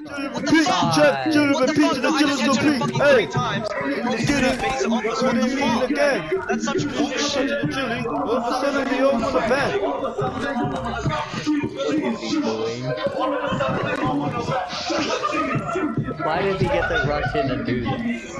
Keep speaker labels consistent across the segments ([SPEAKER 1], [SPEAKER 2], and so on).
[SPEAKER 1] Repeat, check, Julie,
[SPEAKER 2] What the
[SPEAKER 1] repeat
[SPEAKER 2] fuck?
[SPEAKER 1] to the
[SPEAKER 2] I just
[SPEAKER 1] chillers,
[SPEAKER 2] hit you
[SPEAKER 1] repeat.
[SPEAKER 2] fucking three
[SPEAKER 1] Hey,
[SPEAKER 2] times.
[SPEAKER 1] get it.
[SPEAKER 2] base it on.
[SPEAKER 1] What
[SPEAKER 2] What
[SPEAKER 1] do
[SPEAKER 2] the
[SPEAKER 1] you mean again?
[SPEAKER 2] That's such
[SPEAKER 1] Touch
[SPEAKER 2] bullshit.
[SPEAKER 1] the Julie, what was sending me over the back?
[SPEAKER 3] Why did he get the Russian to do this?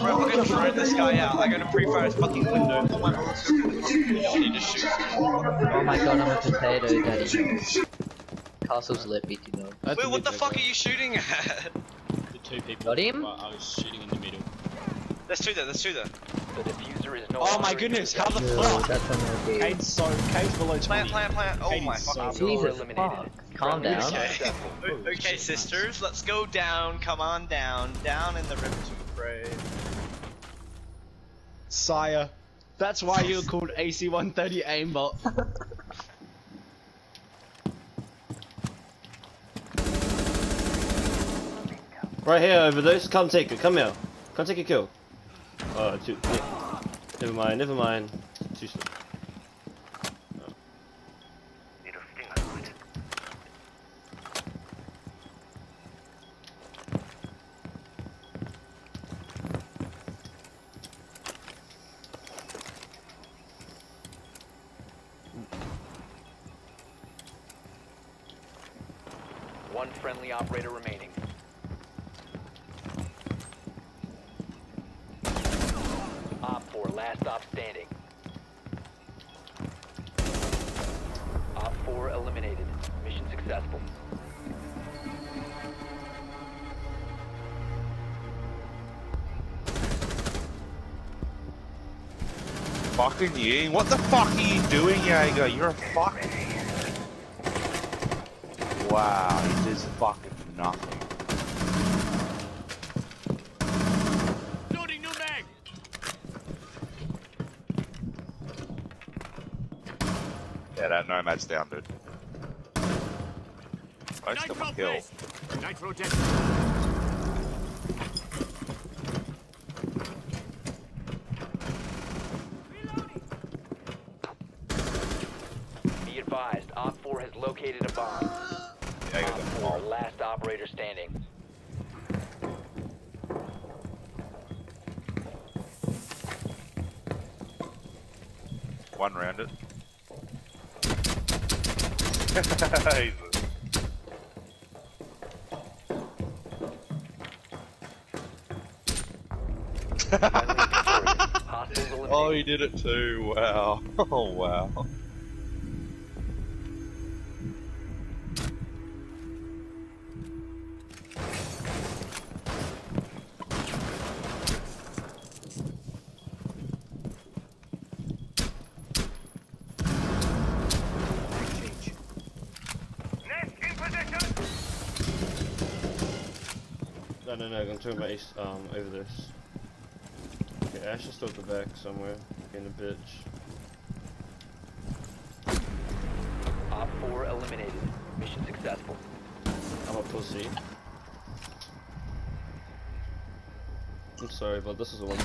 [SPEAKER 2] Right, we're gonna throw this guy out. They're gonna pre-fire his fucking window. Oh my god, let's go. You need to shoot.
[SPEAKER 3] Oh my god, I'm a potato, daddy. Castle's lit, BT no.
[SPEAKER 2] Wait, what the fuck are you shooting at?
[SPEAKER 4] The two people.
[SPEAKER 3] Got him?
[SPEAKER 4] Well, I was shooting in the middle.
[SPEAKER 2] There's two there, there's two there.
[SPEAKER 5] The diffuser is no
[SPEAKER 4] Oh my goodness, how the fuck?
[SPEAKER 3] that's on the big.
[SPEAKER 4] Cade's so, Cade's below 20.
[SPEAKER 2] Plant, plant, plant. Oh
[SPEAKER 4] Katie's
[SPEAKER 2] my
[SPEAKER 4] so
[SPEAKER 2] fucking
[SPEAKER 4] good.
[SPEAKER 3] Jesus
[SPEAKER 5] eliminated.
[SPEAKER 3] fuck. Calm down.
[SPEAKER 2] Okay. Okay, sisters, let's go down. Come on down. Down in the river to pray.
[SPEAKER 4] Sire. That's why you're called AC-130 aimbot.
[SPEAKER 1] Right here, over this. Come take it. Come here. Come take a kill. Uh, oh, too. Never mind. Never mind. Too slow.
[SPEAKER 5] One friendly operator remaining.
[SPEAKER 6] Fucking you. What the fuck are you doing, Jaeger? You're a fuck. Wow, he does fucking nothing. Yeah, that nomad's down, dude. Most of them kill.
[SPEAKER 5] Be advised, Op 4 has located a bomb.
[SPEAKER 6] Jaeger
[SPEAKER 5] Op 4, last operator standing.
[SPEAKER 6] One round it. Jesus.
[SPEAKER 5] Friendly victorious. Hostiles eliminated.
[SPEAKER 6] Oh, he did it too. Wow. Oh, wow.
[SPEAKER 1] No, no, no. I'm turn my ace um over this. Okay, Ash is still at the back somewhere. Being a bitch.
[SPEAKER 5] Op 4 eliminated. Mission successful.
[SPEAKER 1] I'm a pussy. I'm sorry, but this is a one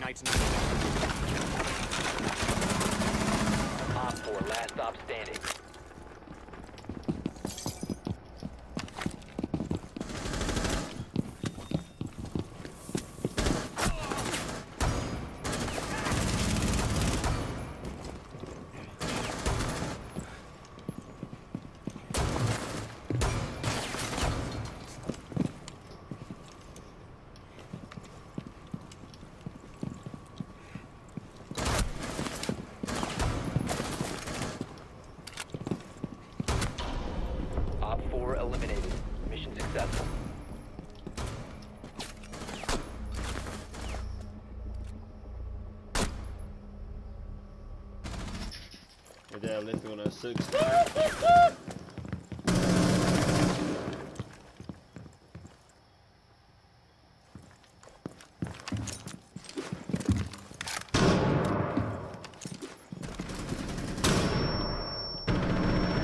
[SPEAKER 7] Ignite nitro.
[SPEAKER 5] Op 4, last stop standing. Op 4 eliminated. Mission successful.
[SPEAKER 1] My dad left me when I was six.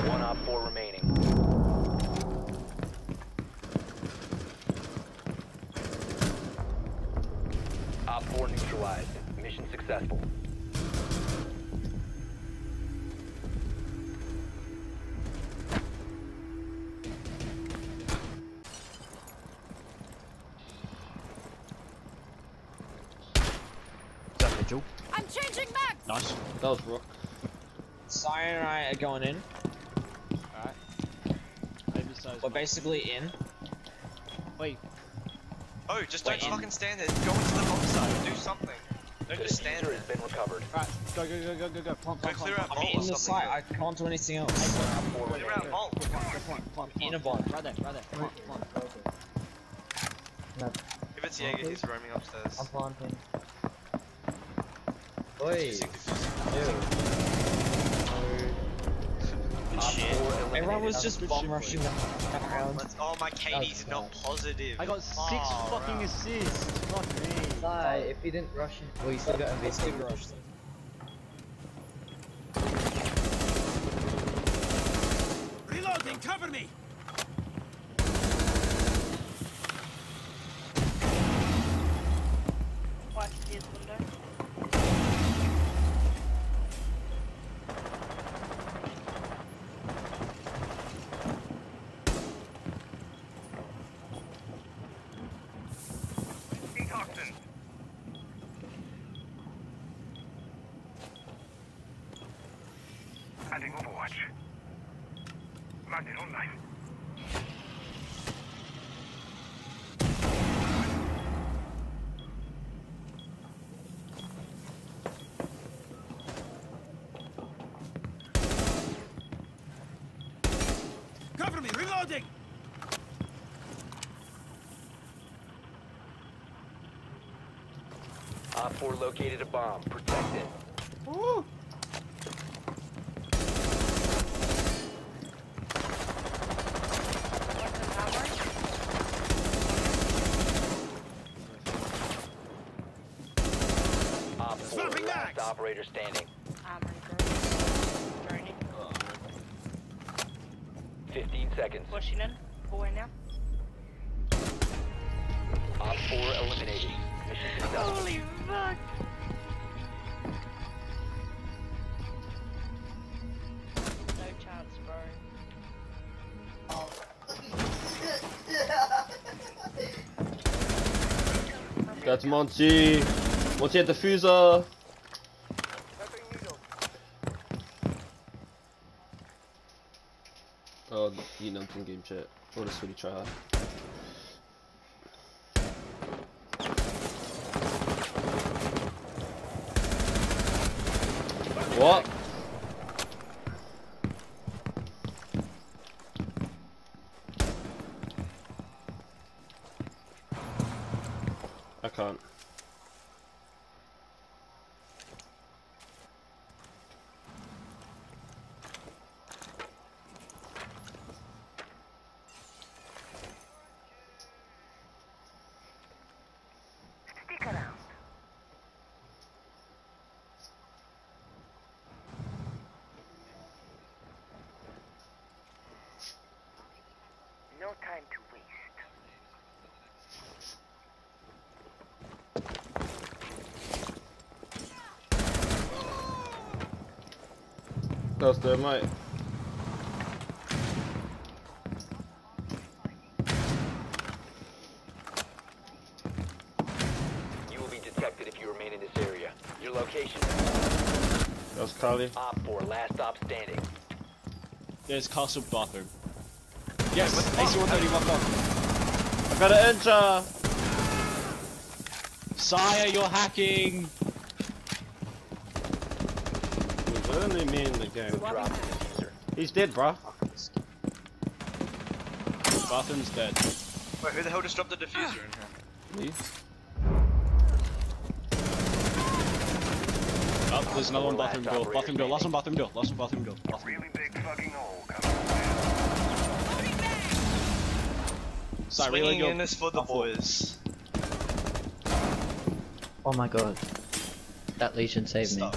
[SPEAKER 5] One op four remaining. Op four neutralized. Mission successful.
[SPEAKER 4] That Mitchell?
[SPEAKER 8] I'm changing back.
[SPEAKER 4] Nice.
[SPEAKER 1] That was rock.
[SPEAKER 9] Siren and I are going in. We're basically in.
[SPEAKER 4] Wait,
[SPEAKER 2] Oh, just
[SPEAKER 9] Wait,
[SPEAKER 2] don't
[SPEAKER 9] in-
[SPEAKER 2] fucking stand there. Go into the bomb site. Do something. Don't
[SPEAKER 5] The
[SPEAKER 2] just stand there.
[SPEAKER 5] has been recovered.
[SPEAKER 4] right, go, go, go, go, go, go. Plant,
[SPEAKER 2] Go
[SPEAKER 4] plant,
[SPEAKER 2] clear
[SPEAKER 4] plant,
[SPEAKER 2] out
[SPEAKER 9] I'm in the
[SPEAKER 2] something.
[SPEAKER 9] site. I can't do anything else.
[SPEAKER 5] Op four
[SPEAKER 2] Clear out
[SPEAKER 5] remaining.
[SPEAKER 2] vault.
[SPEAKER 9] In a
[SPEAKER 4] plant.
[SPEAKER 9] bomb.
[SPEAKER 4] Right there, right there. Plant, plant.
[SPEAKER 2] If it's Jaeger, he's roaming upstairs.
[SPEAKER 3] I'm planting. Oi.
[SPEAKER 2] Shit.
[SPEAKER 9] Everyone was just bomb rushing the background.
[SPEAKER 2] Oh, my KD's not positive.
[SPEAKER 4] I got six
[SPEAKER 2] Oh,
[SPEAKER 4] fucking
[SPEAKER 2] right.
[SPEAKER 4] assists. Fuck me.
[SPEAKER 3] Sai, if he didn't rush him, well, you still got
[SPEAKER 9] I still rushed them.
[SPEAKER 7] Reloading, cover me!
[SPEAKER 8] Watch this window.
[SPEAKER 7] Adding Overwatch. Magnet online. Cover me, reloading!
[SPEAKER 5] Op four located a bomb. Protect it.
[SPEAKER 8] What's an armor?
[SPEAKER 5] Op four
[SPEAKER 7] Swapping
[SPEAKER 5] last
[SPEAKER 7] mags.
[SPEAKER 5] Operator standing.
[SPEAKER 8] Armor, bro. Journey.
[SPEAKER 5] 15 seconds.
[SPEAKER 8] Pushing in. Going now.
[SPEAKER 5] Op four eliminated. Mission successful.
[SPEAKER 8] Holy fuck. No chance, bro.
[SPEAKER 1] That's Monty. Monty at diffuser. Oh, you know, in game chat. What a sweetie try. What? I can't.
[SPEAKER 8] Stick around. No time to waste.
[SPEAKER 1] That's the mate.
[SPEAKER 5] You will be detected if you remain in this area. Your location.
[SPEAKER 1] That's Kali.
[SPEAKER 5] Op four last stop standing.
[SPEAKER 4] There's castle bathroom. Yes, AC-130 walk off.
[SPEAKER 1] I gotta enter!
[SPEAKER 4] Sire, you're hacking!
[SPEAKER 1] It was only me in the game.
[SPEAKER 5] The diffuser.
[SPEAKER 1] He's dead, bruh.
[SPEAKER 4] Bathroom's dead.
[SPEAKER 2] Wait, who the hell just dropped the diffuser in here?
[SPEAKER 1] Me?
[SPEAKER 4] Oh, there's another one bathroom door. Bathroom door. Last one bathroom door. Last one bathroom door. Bathroom.
[SPEAKER 7] Really big fucking hole coming.
[SPEAKER 4] Sorry,
[SPEAKER 2] Swinging
[SPEAKER 4] really
[SPEAKER 2] in
[SPEAKER 4] go.
[SPEAKER 2] is for the
[SPEAKER 4] Bathroom.
[SPEAKER 2] boys.
[SPEAKER 3] Oh my god. That Legion saved me.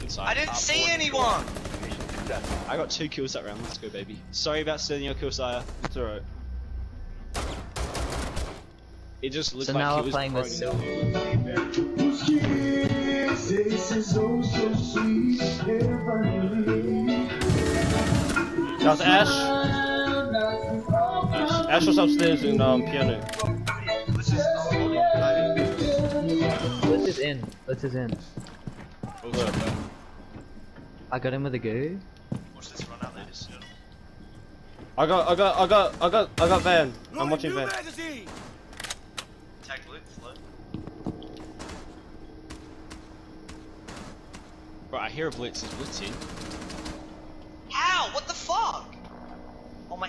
[SPEAKER 4] Inside.
[SPEAKER 2] I didn't
[SPEAKER 4] Up
[SPEAKER 2] see anyone!
[SPEAKER 4] I got two kills that round. Let's go, baby. Sorry about stealing your kill, Sire.
[SPEAKER 1] It's alright.
[SPEAKER 4] It just looked
[SPEAKER 3] So
[SPEAKER 4] like
[SPEAKER 3] now
[SPEAKER 4] he
[SPEAKER 3] we're
[SPEAKER 4] was
[SPEAKER 3] playing with
[SPEAKER 4] prone.
[SPEAKER 3] Silver.
[SPEAKER 1] That was Ash. Ash was upstairs in um, piano.
[SPEAKER 2] This is holding
[SPEAKER 3] Blitz is in. Blitz is in.
[SPEAKER 4] Also,
[SPEAKER 3] I got him with a goo.
[SPEAKER 2] Watch this run out there. Just,
[SPEAKER 1] I got, I got, I got, I got, I got Van. I'm watching Van.
[SPEAKER 7] magazine.
[SPEAKER 2] tag loot, float.
[SPEAKER 4] Right, I hear a blitz. Is blitz in?
[SPEAKER 2] Ow! What the fuck?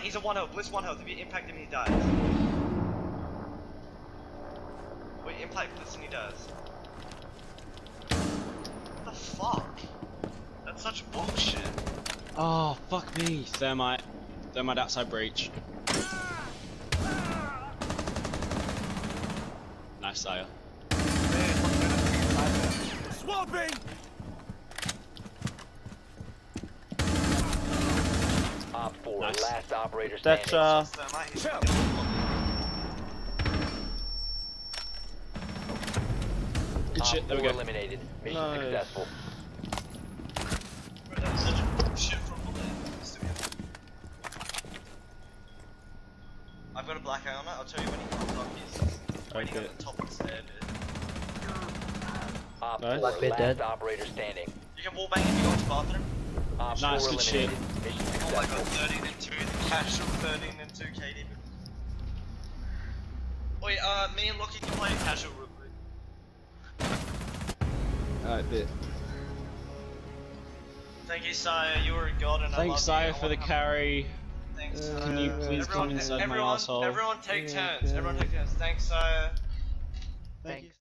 [SPEAKER 2] He's a one health. Blitz one health. If you impact him, he dies. Wait, impact Blitz and he dies. What the fuck? That's such bullshit.
[SPEAKER 4] Oh, fuck me. Thermite. Thermite outside breach. Nice, Sire.
[SPEAKER 7] Swapping.
[SPEAKER 5] Op 4,
[SPEAKER 4] Nice.
[SPEAKER 5] last operator
[SPEAKER 1] That's uh,
[SPEAKER 2] Thermite, he's
[SPEAKER 7] Chill.
[SPEAKER 4] Good shit, there we go.
[SPEAKER 5] eliminated. Mission
[SPEAKER 1] Nice.
[SPEAKER 5] successful.
[SPEAKER 2] That's such bullshit from the I've got a black eye on it. I'll tell you when he comes up. He's waiting
[SPEAKER 1] Okay.
[SPEAKER 2] on the top of the stair, dude.
[SPEAKER 5] Op
[SPEAKER 1] Nice.
[SPEAKER 5] 4, last
[SPEAKER 3] dead.
[SPEAKER 5] operator standing.
[SPEAKER 2] You can wall bang if you go to the bathroom.
[SPEAKER 5] Op
[SPEAKER 4] Nice, good shit.
[SPEAKER 2] Oh my god, 13 and 2, the casual 13 and 2 KD. Wait, uh, me and Lockie can play casual real quick.
[SPEAKER 1] alright, bit.
[SPEAKER 2] Thank you, Sire. You were a god and I
[SPEAKER 4] Thanks,
[SPEAKER 2] love
[SPEAKER 4] Sire,
[SPEAKER 2] you. I
[SPEAKER 4] for the carry.
[SPEAKER 2] Thanks,
[SPEAKER 1] Uh,
[SPEAKER 4] Can you please
[SPEAKER 2] everyone,
[SPEAKER 4] come inside my asshole?
[SPEAKER 2] Everyone take
[SPEAKER 1] Yeah,
[SPEAKER 2] turns. Everyone take turns. Thanks, Sire.
[SPEAKER 3] Thanks.